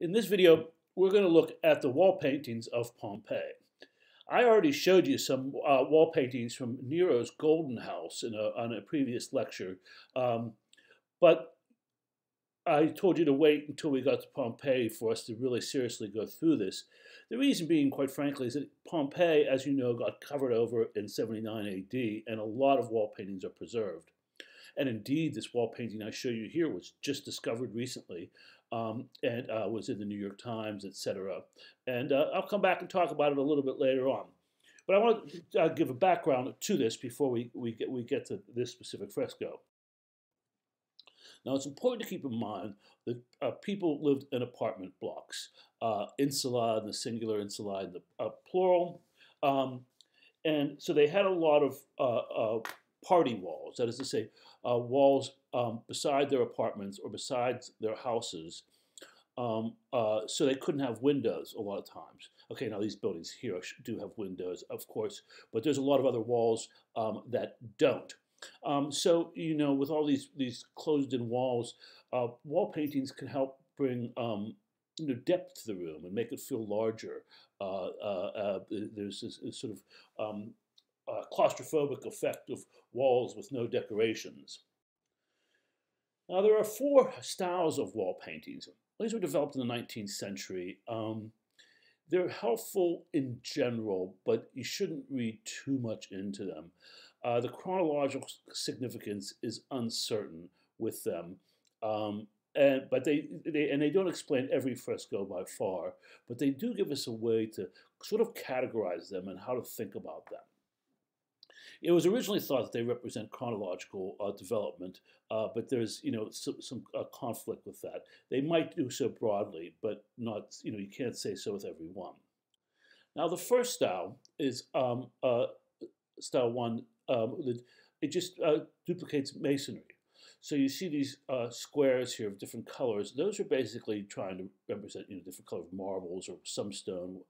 In this video, we're going to look at the wall paintings of Pompeii. I already showed you some uh, wall paintings from Nero's Golden House in a, on a previous lecture, um, but I told you to wait until we got to Pompeii for us to really seriously go through this. The reason being, quite frankly, is that Pompeii, as you know, got covered over in 79 AD, and a lot of wall paintings are preserved. And indeed, this wall painting I show you here was just discovered recently um, and uh, was in the New York Times, etc. And uh, I'll come back and talk about it a little bit later on. But I want to uh, give a background to this before we, we, get, we get to this specific fresco. Now, it's important to keep in mind that uh, people lived in apartment blocks, uh, insula in the singular, insula in the uh, plural. Um, and so they had a lot of uh, uh, party walls, that is to say, uh, walls um, beside their apartments or besides their houses. Um, uh, so they couldn't have windows a lot of times. Okay, now these buildings here do have windows, of course, but there's a lot of other walls um, that don't. Um, so, you know, with all these, these closed-in walls, uh, wall paintings can help bring um, you know, depth to the room and make it feel larger. Uh, uh, uh there's this, this, sort of um, uh, claustrophobic effect of walls with no decorations. Now, there are four styles of wall paintings. These were developed in the 19th century. Um, they're helpful in general, but you shouldn't read too much into them. Uh, the chronological significance is uncertain with them. Um, and but they, they and they don't explain every fresco by far, but they do give us a way to sort of categorize them and how to think about them. It was originally thought that they represent chronological uh, development, uh, but there's you know some, some uh, conflict with that. They might do so broadly, but not you know you can't say so with every one. Now the first style is um, uh, style one. Um, it just uh, duplicates masonry. So you see these uh, squares here of different colors. Those are basically trying to represent you know different color marbles or some stone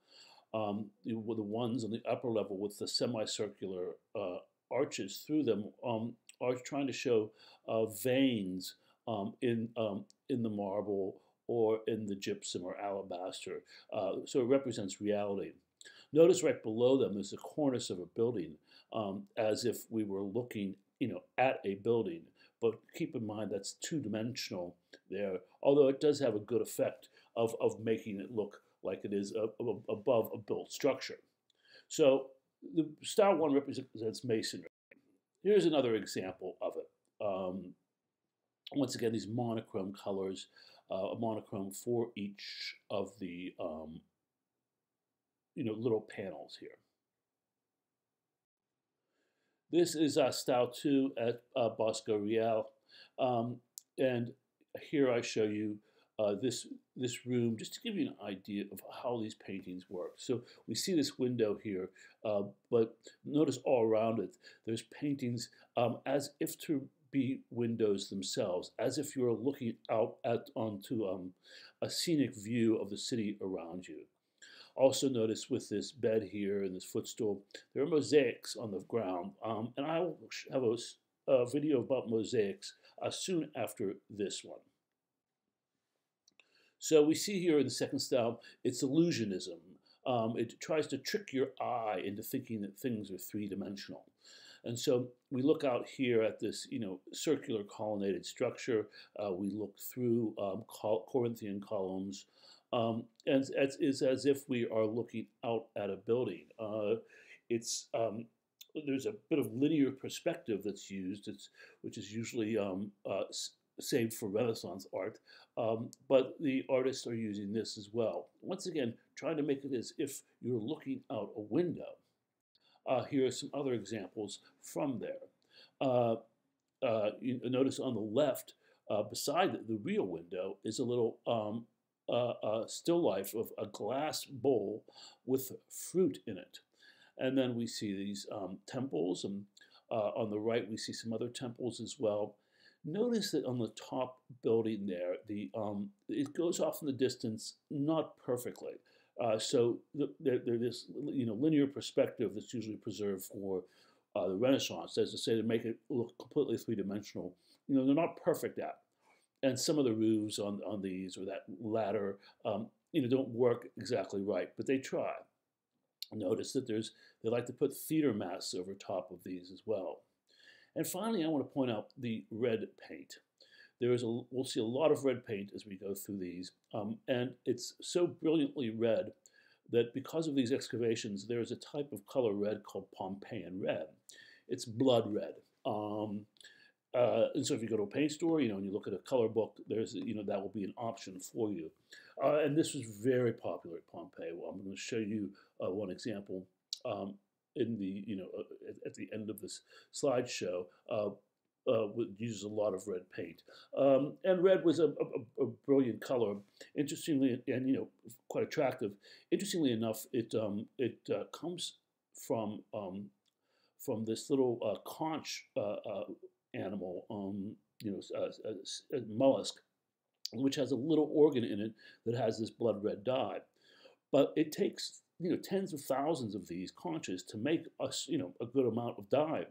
um, the, ones on the upper level with the semicircular uh, arches through them um, are trying to show uh, veins um, in, um, in the marble or in the gypsum or alabaster. Uh, so it represents reality. Notice right below them is the cornice of a building, um, as if we were looking, you know, at a building. But keep in mind that's two-dimensional there, although it does have a good effect of, of making it look like it is above a built structure. So the style one represents masonry. Here's another example of it. Um, once again, these monochrome colors, uh, a monochrome for each of the um, you know little panels here. This is uh, style two at uh, Boscoreale, um, and here I show you uh, this this room just to give you an idea of how these paintings work. So we see this window here, uh, but notice all around it there's paintings um, as if to be windows themselves, as if you're looking out at onto um, a scenic view of the city around you. Also notice with this bed here and this footstool, there are mosaics on the ground, um, and I will have a, a video about mosaics uh, soon after this one. So we see here in the second style, it's illusionism. Um, it tries to trick your eye into thinking that things are three-dimensional. And so we look out here at this, you know, circular colonnaded structure. Uh, we look through um, Corinthian columns, um, and it's, it's, as if we are looking out at a building. Uh, it's um, there's a bit of linear perspective that's used, it's, which is usually um, uh, saved for Renaissance art, um, but the artists are using this as well. Once again, trying to make it as if you're looking out a window. Uh, here are some other examples from there. Uh, uh, you notice on the left, uh, beside the, real window, is a little um, uh, uh, still life of a glass bowl with fruit in it. And then we see these um, temples, and on the right we see some other temples as well. Notice that on the top building there, the um, it goes off in the distance not perfectly. Uh, so the, this you know linear perspective that's usually preserved for uh, the Renaissance, as to say to make it look completely three dimensional. You know they're not perfect at, and some of the roofs on, on these or that ladder, um, you know, don't work exactly right, but they try. Notice that there's, they like to put theater masks over top of these as well. And finally, I want to point out the red paint. There is a, we'll see a lot of red paint as we go through these, um, and it's so brilliantly red that because of these excavations, there is a type of color red called Pompeian red. It's blood red. Um, uh, and so if you go to a paint store, you know, and you look at a color book, there's, you know, that will be an option for you. Uh, and this was very popular at Pompeii. Well, I'm going to show you uh, one example um, in the, you know, uh, at, at, the end of this slideshow. Uh, uh, uses a lot of red paint, um, and red was a, a, a, brilliant color. Interestingly, and you know, quite attractive. Interestingly enough, it um, it comes from um, from this little conch animal, um, you know, a mollusk, which has a little organ in it that has this blood red dye. But it takes you know tens of thousands of these conches to make us you know a good amount of dye.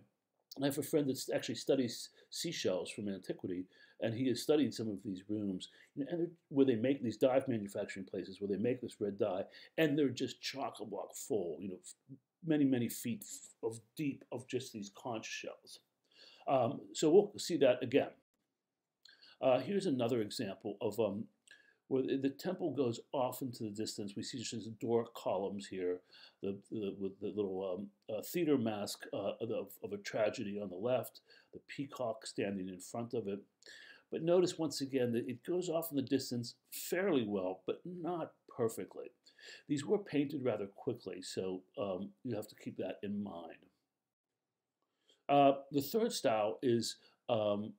I have a friend that actually studies seashells from antiquity, and he has studied some of these rooms and where they make these dye manufacturing places where they make this red dye, and they're just chock a block full, you know, many many feet of deep of just these conch shells. Um, so we'll see that again. Uh, here's another example of um, where the temple goes off into the distance. We see just Doric columns here, the, the, with the little um, uh, theater mask uh, of, of, a tragedy on the left, the peacock standing in front of it. But notice once again that it goes off in the distance fairly well, but not perfectly. These were painted rather quickly, so um, you have to keep that in mind. Uh, the third style is um,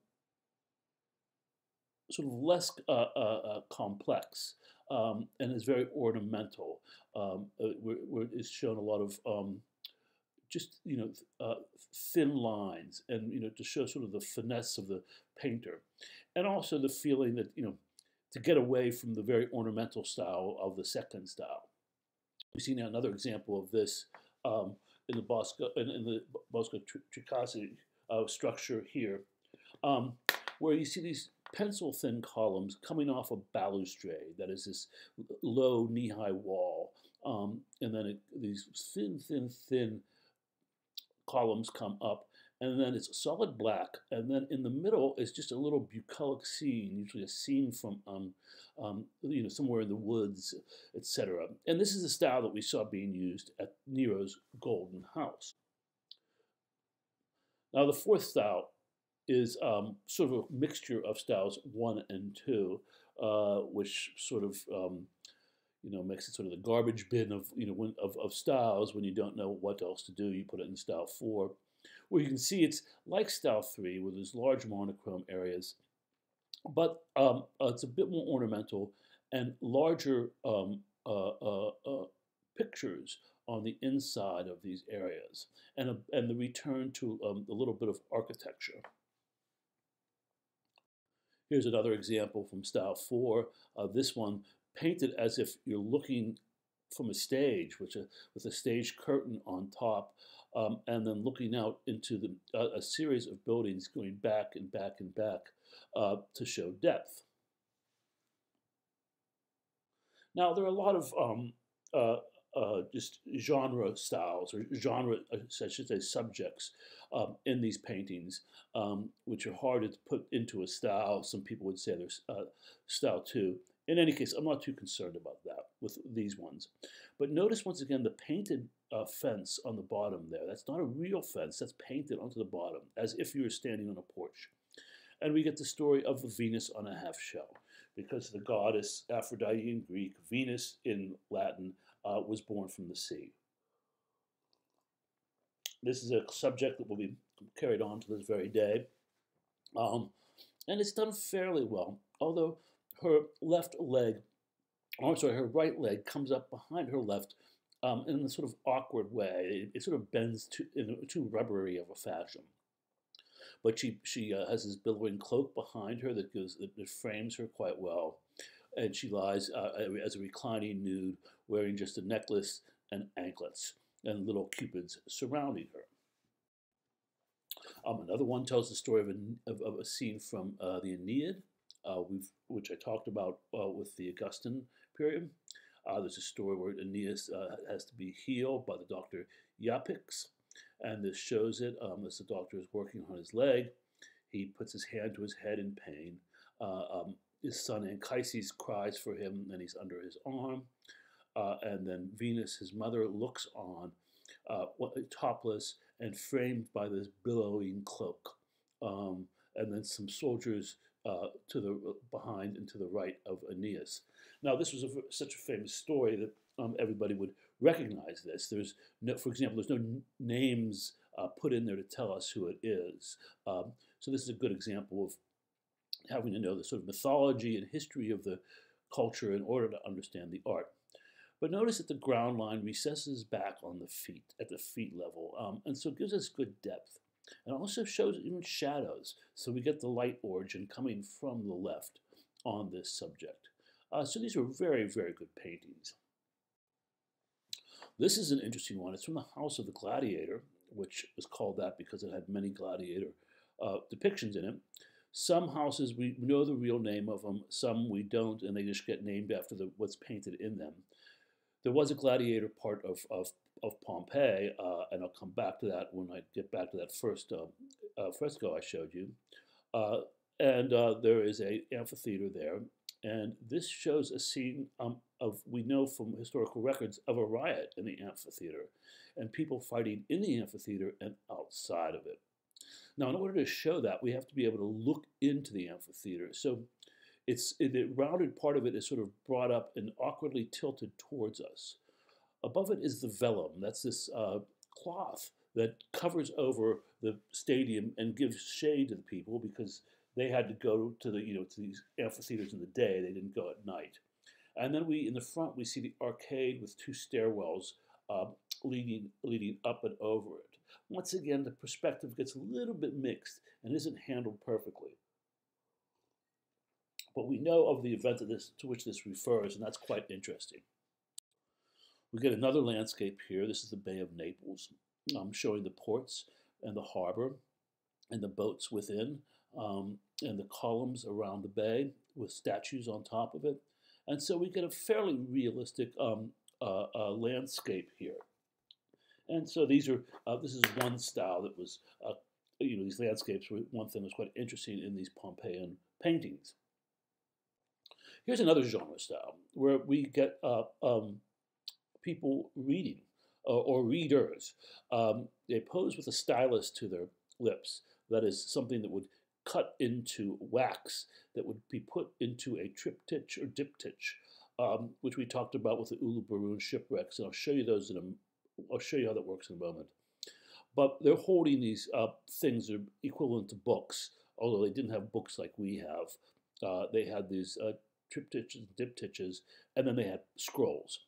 sort of less uh, uh, uh complex um, and is very ornamental. Um, uh, where, where it's shown a lot of um, just you know uh, thin lines and you know to show sort of the finesse of the painter, and also the feeling that you know to get away from the very ornamental style of the second style. We see now another example of this. Um, in the Bosco in, in the Bosco Trecase uh, structure here, um, where you see these pencil thin columns coming off a balustrade that is this low knee high wall, um, and then it, these thin, thin, thin columns come up, and then it's solid black, and then in the middle is just a little bucolic scene, usually a scene from um, um, you know somewhere in the woods, etc. And this is the style that we saw being used at Nero's Golden House. Now the fourth style is um, sort of a mixture of styles one and two, uh, which sort of um, you know makes it sort of the garbage bin of you know when, of, of styles when you don't know what else to do. You put it in style four where you can see it's like style 3 with these large monochrome areas, but um, uh, it's a bit more ornamental and larger um, uh, uh, uh, pictures on the inside of these areas and, a, and the return to um, a little bit of architecture. Here's another example from style 4. of this one painted as if you're looking from a stage, which a, with a stage curtain on top, um, and then looking out into the, uh, a series of buildings going back and back and back uh, to show depth. Now, there are a lot of um, uh, uh just genre styles or genre, I should say, subjects um, in these paintings, um, which are harder to put into a style. Some people would say they're uh, style too. In any case, I'm not too concerned about that with these ones. But notice once again the painted uh, fence on the bottom there. That's not a real fence, that's painted onto the bottom as if you were standing on a porch. And we get the story of Venus on a half shell because the goddess Aphrodite in Greek, Venus in Latin, uh, was born from the sea. This is a subject that will be carried on to this very day. Um, and it's done fairly well, although her left leg, or I'm sorry, her right leg comes up behind her left um, in a sort of awkward way. It, it sort of bends to, in a, too rubbery of a fashion. But she, she uh, has this billowing cloak behind her that, goes, that frames her quite well. And she lies uh, as a reclining nude, wearing just a necklace and anklets, and little cupids surrounding her. Um, another one tells the story of a, of, of a scene from uh, the Aeneid, uh, which I talked about uh, with the Augustan period. Uh, there's a story where Aeneas uh, has to be healed by the doctor Iapyx, and this shows it um, as the doctor is working on his leg. He puts his hand to his head in pain. Uh, um, his son Anchises cries for him, and he's under his arm. Uh, and then Venus, his mother, looks on, uh, topless and framed by this billowing cloak. Um, and then some soldiers uh, to the behind and to the right of Aeneas. Now, this was a, such a famous story that um, everybody would recognize this. There's no, for example, there's no names uh, put in there to tell us who it is. Um, so this is a good example of having to know the sort of mythology and history of the culture in order to understand the art. But notice that the ground line recesses back on the feet, at the feet level, um, and so it gives us good depth. And also shows even shadows, so we get the light origin coming from the left on this subject. Uh, so these are very, very good paintings. This is an interesting one. It's from the House of the Gladiator, which is called that because it had many gladiator uh, depictions in it. Some houses we know the real name of them, some we don't, and they just get named after the, what's painted in them. There was a gladiator part of, of, of Pompeii, uh, and I'll come back to that when I get back to that first uh, uh fresco I showed you. Uh, and uh, there is a amphitheater there, and this shows a scene um, of we know from historical records of a riot in the amphitheater, and people fighting in the amphitheater and outside of it. Now, in order to show that, we have to be able to look into the amphitheater. So it's the rounded part of it is sort of brought up and awkwardly tilted towards us. Above it is the velum. That's this uh, cloth that covers over the stadium and gives shade to the people because they had to go to the you know to these amphitheaters in the day. They didn't go at night. And then we in the front we see the arcade with two stairwells uh, leading leading up and over it. Once again, the perspective gets a little bit mixed and isn't handled perfectly. But we know of the event this, to which this refers, and that's quite interesting. We get another landscape here. This is the Bay of Naples, um, showing the ports and the harbor and the boats within, um, and the columns around the bay with statues on top of it. And so we get a fairly realistic um, uh, uh, landscape here. And so these are, uh, this is one style that was, uh, you know, these landscapes were one thing that was quite interesting in these Pompeian paintings. Here's another genre style where we get uh, um, people reading uh, or readers. Um, they pose with a stylus to their lips. That is something that would cut into wax that would be put into a triptych or diptych, um, which we talked about with the Uluburun shipwrecks. And I'll show you those in a I'll show you how that works in a moment. But they're holding these uh, things that are equivalent to books, although they didn't have books like we have. Uh, they had these uh, triptychs and diptychs, and then they had scrolls.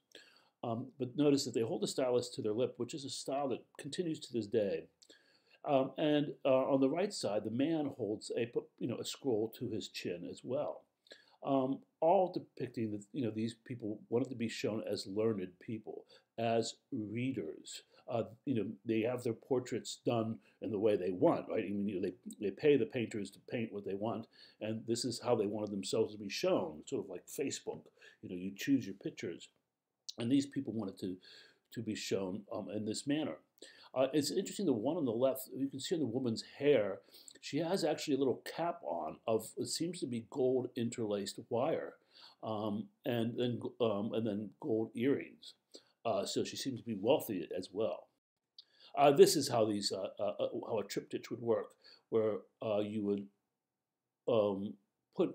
Um, but notice that they hold the stylus to their lip, which is a style that continues to this day. Um, and uh, on the right side, the man holds a you know a scroll to his chin as well, um, all depicting that you know these people wanted to be shown as learned people, as readers. Uh, you know, they have their portraits done in the way they want, right? I mean, you know, they, they pay the painters to paint what they want, and this is how they wanted themselves to be shown, sort of like Facebook. You know, you choose your pictures, and these people wanted to, to be shown um, in this manner. Uh, it's interesting, the one on the left, you can see on the woman's hair, she has actually a little cap on of, it seems to be gold interlaced wire, um, and, then, um, and then gold earrings. Uh, so she seems to be wealthy as well. Uh, this is how these uh, uh, uh how a triptych would work, where uh, you would um, put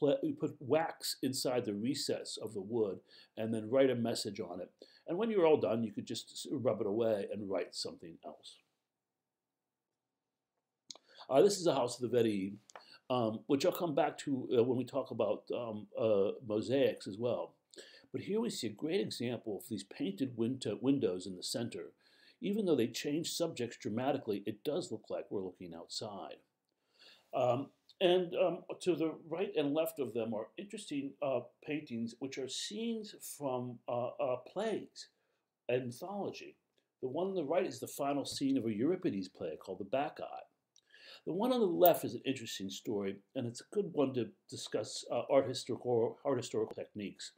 put wax inside the recess of the wood and then write a message on it. And when you're all done, you could just rub it away and write something else. this is a house of the Vettii, um, which I'll come back to when we talk about um, mosaics as well. But here we see a great example of these painted window windows in the center. Even though they change subjects dramatically, it does look like we're looking outside. Um, and um, to the right and left of them are interesting uh, paintings, which are scenes from uh, uh, plays and mythology. The one on the right is the final scene of a Euripides play called The Bacchae. The one on the left is an interesting story, and it's a good one to discuss uh, art, historical, art historical techniques.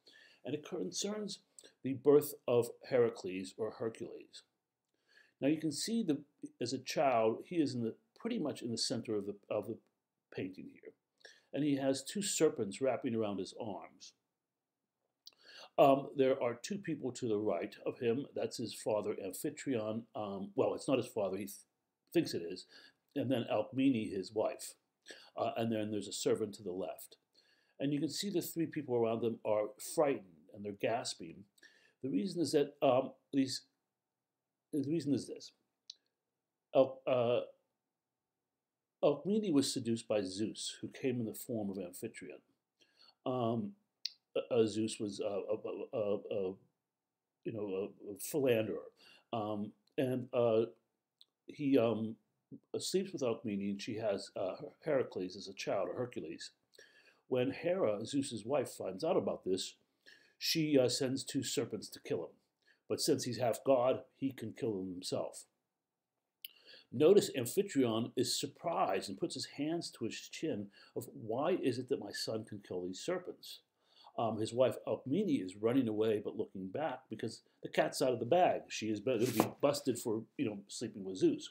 And it concerns the birth of Heracles or Hercules. Now you can see the as a child, he is in the pretty much in the center of the of the painting here. And he has two serpents wrapping around his arms. Um, there are two people to the right of him. That's his father, Amphitryon. Um, well, it's not his father, he th thinks it is. And then Alcmene, his wife. Uh, and then there's a servant to the left. And you can see the three people around them are frightened and they're gasping. The reason is that um, these, the reason is this. Al, uh, Alcmene was seduced by Zeus, who came in the form of Amphitryon. Um, uh, Zeus was a, a, a, you know a, philanderer, um, and uh, he um, sleeps with Alcmene, and she has uh, Heracles as a child, or Hercules. When Hera, Zeus's wife, finds out about this, she uh, sends two serpents to kill him. But since he's half god, he can kill them himself. Notice Amphitryon is surprised and puts his hands to his chin of why is it that my son can kill these serpents? Um, his wife Alcmene is running away but looking back because the cat's out of the bag. She is going to be busted for you know sleeping with Zeus.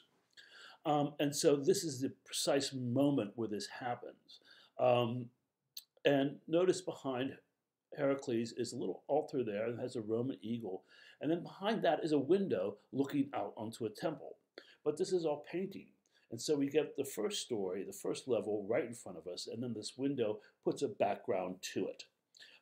Um, and so this is the precise moment where this happens. Um, and notice behind Heracles is a little altar there that has a Roman eagle. And then behind that is a window looking out onto a temple. But this is all painting. And so we get the first story, the first level right in front of us, and then this window puts a background to it.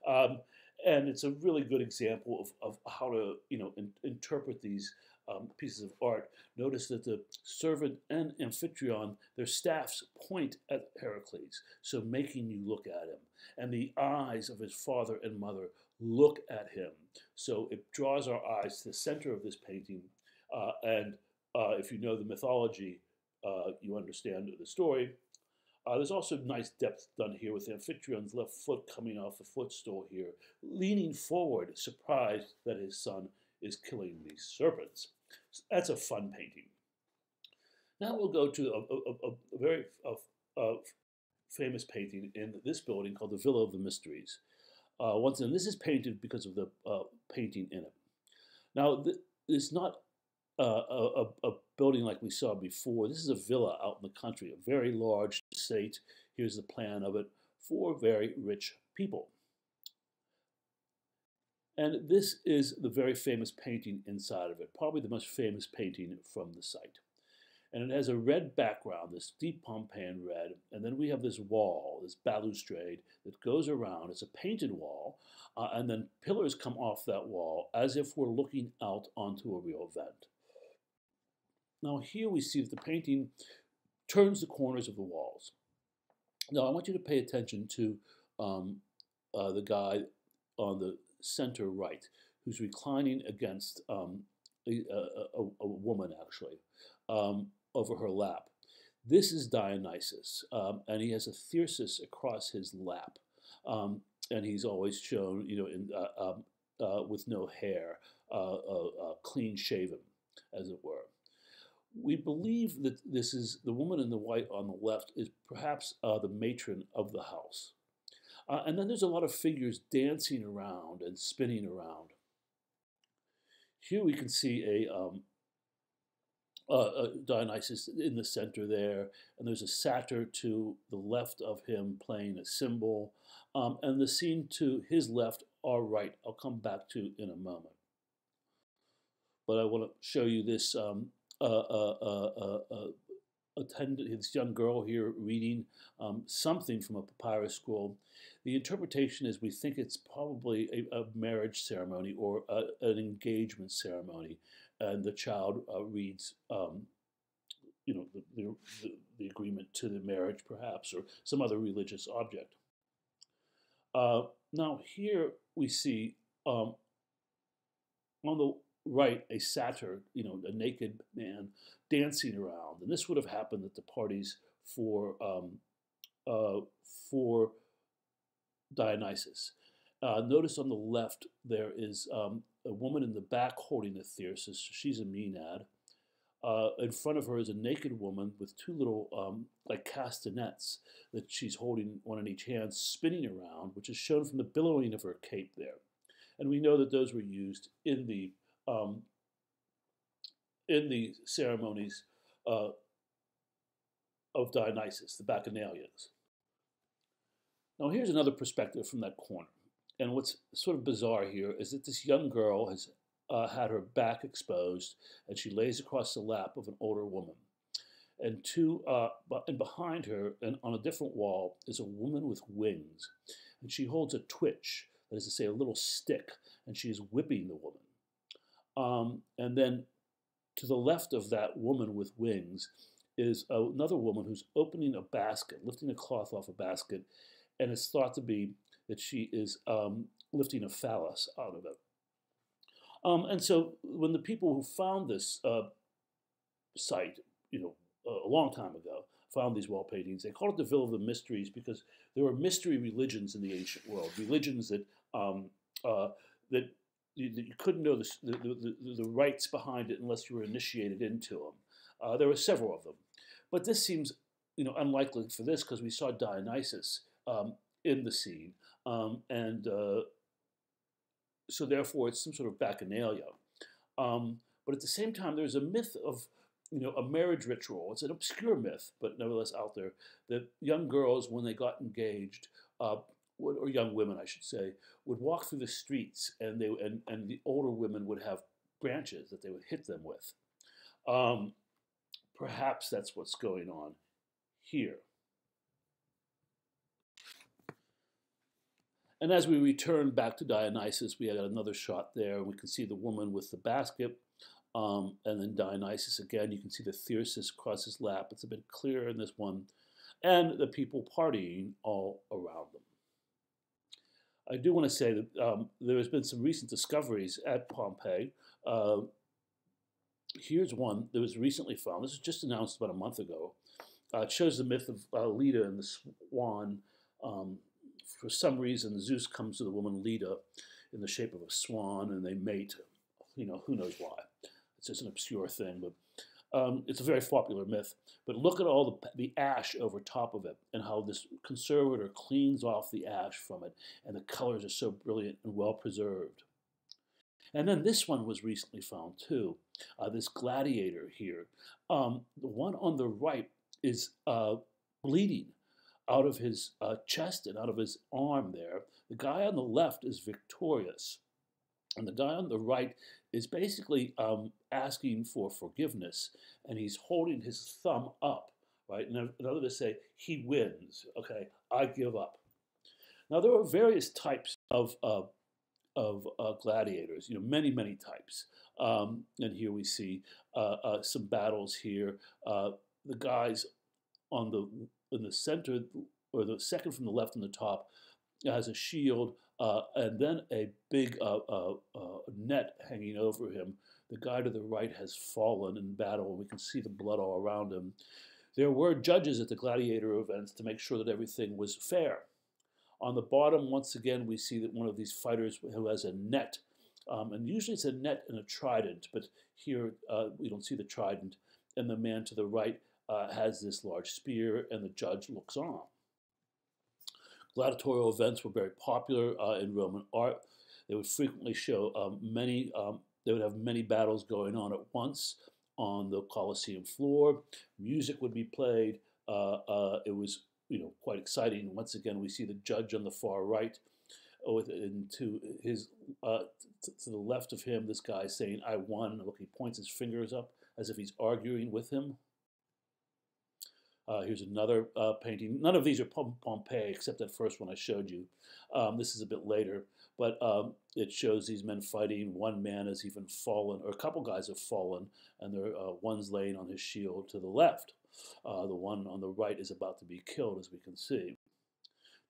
Um, and it's a really good example of, of how to you know in, interpret these um, pieces of art. Notice that the servant and Amphitryon, their staffs point at Heracles, so making you look at him. And the eyes of his father and mother look at him. So it draws our eyes to the center of this painting. Uh, and uh, if you know the mythology, uh, you understand the story. Uh, there's also nice depth done here with Amphitryon's left foot coming off the footstool here, leaning forward, surprised that his son is killing these serpents. So that's a fun painting. Now we'll go to a, a, a, a very famous painting in this building called the Villa of the Mysteries. Uh, once again, this is painted because of the uh, painting in it. Now, th it's not uh, a, a, building like we saw before. This is a villa out in the country, a very large estate. Here's the plan of it for very rich people. And this is the very famous painting inside of it, probably the most famous painting from the site. And it has a red background, this deep Pompeian red, and then we have this wall, this balustrade that goes around. It's a painted wall, uh, and then pillars come off that wall as if we're looking out onto a real vent. Now here we see that the painting turns the corners of the walls. Now I want you to pay attention to um, uh, the guy on the center right who's reclining against um, a, a, a, woman actually um, over her lap. This is Dionysus, um, and he has a thyrsus across his lap, um, and he's always shown, you know, in, uh, um, uh, with no hair, uh, uh, uh, clean shaven, as it were we believe that this is the woman in the white on the left is perhaps uh, the matron of the house. Uh, and then there's a lot of figures dancing around and spinning around. Here we can see a, um, uh, Dionysus in the center there, and there's a satyr to the left of him playing a cymbal, um, and the scene to his left, our right, I'll come back to in a moment. But I want to show you this um, a, attended this young girl here reading um, something from a papyrus scroll. The interpretation is we think it's probably a, a marriage ceremony or a, an engagement ceremony, and the child uh, reads, um, you know, the, the, the, agreement to the marriage, perhaps, or some other religious object. Uh, now here we see um, on the right a satyr, you know, a naked man dancing around, and this would have happened at the parties for um, uh, for Dionysus. Uh, notice on the left there is um, a woman in the back holding the thyrsus. She's a Maenad. Uh, in front of her is a naked woman with two little, um, like castanets that she's holding one in each hand, spinning around, which is shown from the billowing of her cape there. And we know that those were used in the um, in the ceremonies uh, of Dionysus, the Bacchanalians. Now, here's another perspective from that corner. And what's sort of bizarre here is that this young girl has uh, had her back exposed, and she lays across the lap of an older woman. And two, uh, and behind her, and on a different wall, is a woman with wings, and she holds a twitch, that is to say, a little stick, and she is whipping the woman. Um, and then to the left of that woman with wings is another woman who's opening a basket, lifting a cloth off a basket, and it's thought to be that she is um, lifting a phallus out of it. Um, and so when the people who found this uh, site, you know, a long time ago, found these wall paintings, they called it the Villa of the Mysteries because there were mystery religions in the ancient world, religions that um, uh, that you, you couldn't know the, the, the, the, rites behind it unless you were initiated into them. Uh, there were several of them, but this seems you know unlikely for this because we saw Dionysus um, in the scene, um, and uh, so therefore it's some sort of bacchanalia. Um, but at the same time, there's a myth of you know a marriage ritual. It's an obscure myth, but nevertheless out there that young girls, when they got engaged, uh, would, or young women, I should say, would walk through the streets, and they and, and the older women would have branches that they would hit them with. Um, perhaps that's what's going on here. And as we return back to Dionysus, we had another shot there. and We can see the woman with the basket. Um, and then Dionysus again, you can see the thyrsus across his lap. It's a bit clearer in this one. And the people partying all around them. I do want to say that um, there has been some recent discoveries at Pompeii. Uh, here's one that was recently found. This was just announced about a month ago. Uh, it shows the myth of uh, Leda and the swan um, for some reason, Zeus comes to the woman Leda in the shape of a swan, and they mate. You know, who knows why? It's just an obscure thing, but um, it's a very popular myth. But look at all the, the ash over top of it, and how this conservator cleans off the ash from it, and the colors are so brilliant and well preserved. And then this one was recently found too. Uh, this gladiator here. Um, the one on the right is uh, bleeding out of his uh, chest and out of his arm there. The guy on the left is victorious. And the guy on the right is basically um, asking for forgiveness, and he's holding his thumb up, right? In other words, say, he wins, okay, I give up. Now, there are various types of, uh, of uh, gladiators, you know, many, many types. Um, and here we see uh, uh some battles here. Uh, the guys on the in the center, or the second from the left on the top, has a shield uh, and then a big uh, uh, uh, net hanging over him. The guy to the right has fallen in battle, and we can see the blood all around him. There were judges at the gladiator events to make sure that everything was fair. On the bottom, once again, we see that one of these fighters who has a net, um, and usually it's a net and a trident, but here uh, we don't see the trident. And the man to the right uh, has this large spear, and the judge looks on. Gladiatorial events were very popular uh, in Roman art. They would frequently show um, many, um, they would have many battles going on at once on the Colosseum floor. Music would be played. Uh, uh, it was you know, quite exciting. Once again, we see the judge on the far right. With, and to his uh, to the left of him, this guy saying, "I won." Look, he points his fingers up as if he's arguing with him. Uh, here's another uh, painting. None of these are Pompeii except that first one I showed you. Um, this is a bit later, but um, it shows these men fighting. One man has even fallen, or a couple guys have fallen, and there uh, one's laying on his shield to the left. Uh, the one on the right is about to be killed, as we can see.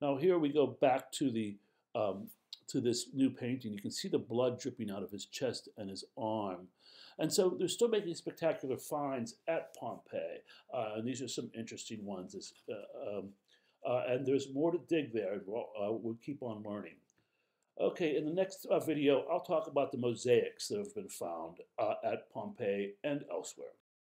Now here we go back to the um, to this new painting. You can see the blood dripping out of his chest and his arm. And so they're still making spectacular finds at Pompeii. Uh, and these are some interesting ones. Uh, um, uh, and there's more to dig there. We'll, uh, we'll keep on learning. Okay, in the next uh, video, I'll talk about the mosaics that have been found uh, at Pompeii and elsewhere.